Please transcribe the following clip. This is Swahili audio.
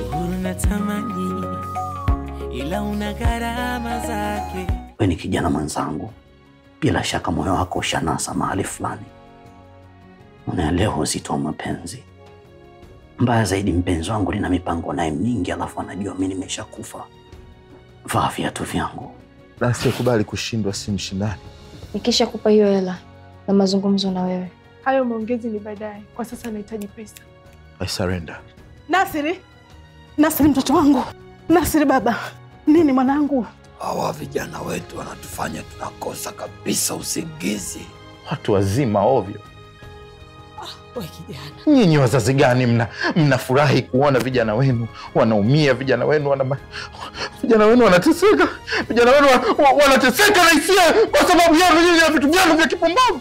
Uhuru natamani, ila una gharama zake. We ni kijana mwenzangu, bila shaka moyo wako ushanasa mahali fulani, unaelewa uzito wa mapenzi. Mbaya zaidi, mpenzi wangu lina mipango naye mingi, alafu anajua mi nimeshakufa. Vaa viatu vyangu. na asiyekubali kushindwa si mshindani. Nikisha kupa hiyo hela na mazungumzo na wewe, Hayo maongezi ni baadaye, kwa sasa nahitaji pesa. I surrender. Nasiri, Nasiri mtoto wangu, Nasri baba, nini mwanangu? Hawa vijana wetu wanatufanya tunakosa kabisa usingizi. Watu wazima ovyo. We kijana, Nyinyi wazazi gani mna mnafurahi kuona vijana wenu wanaumia, vijana wenu wana vijana wenu wanateseka, vijana wenu wa- wa- wanateseka na hisia kwa sababu yenu nyinyi na vitu vyenu vya kipumbavu.